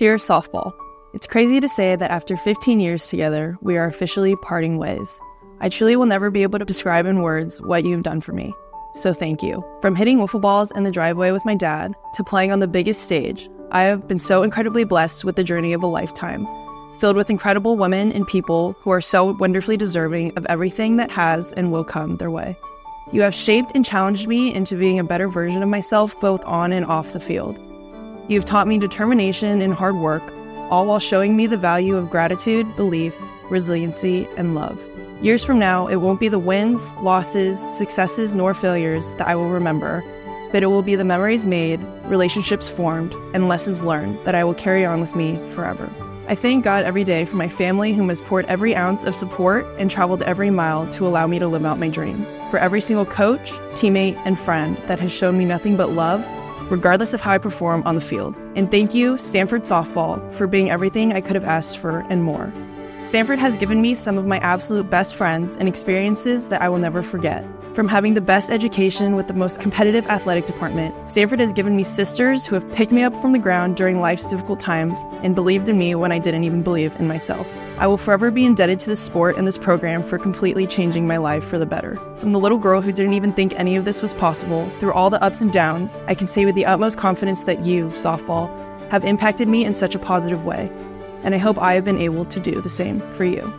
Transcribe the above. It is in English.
Dear softball, it's crazy to say that after 15 years together, we are officially parting ways. I truly will never be able to describe in words what you've done for me. So thank you. From hitting wiffle balls in the driveway with my dad to playing on the biggest stage, I have been so incredibly blessed with the journey of a lifetime, filled with incredible women and people who are so wonderfully deserving of everything that has and will come their way. You have shaped and challenged me into being a better version of myself both on and off the field. You have taught me determination and hard work, all while showing me the value of gratitude, belief, resiliency, and love. Years from now, it won't be the wins, losses, successes, nor failures that I will remember, but it will be the memories made, relationships formed, and lessons learned that I will carry on with me forever. I thank God every day for my family, whom has poured every ounce of support and traveled every mile to allow me to live out my dreams. For every single coach, teammate, and friend that has shown me nothing but love regardless of how I perform on the field. And thank you, Stanford Softball, for being everything I could have asked for and more. Stanford has given me some of my absolute best friends and experiences that I will never forget. From having the best education with the most competitive athletic department, Stanford has given me sisters who have picked me up from the ground during life's difficult times and believed in me when I didn't even believe in myself. I will forever be indebted to this sport and this program for completely changing my life for the better. From the little girl who didn't even think any of this was possible, through all the ups and downs, I can say with the utmost confidence that you, softball, have impacted me in such a positive way. And I hope I have been able to do the same for you.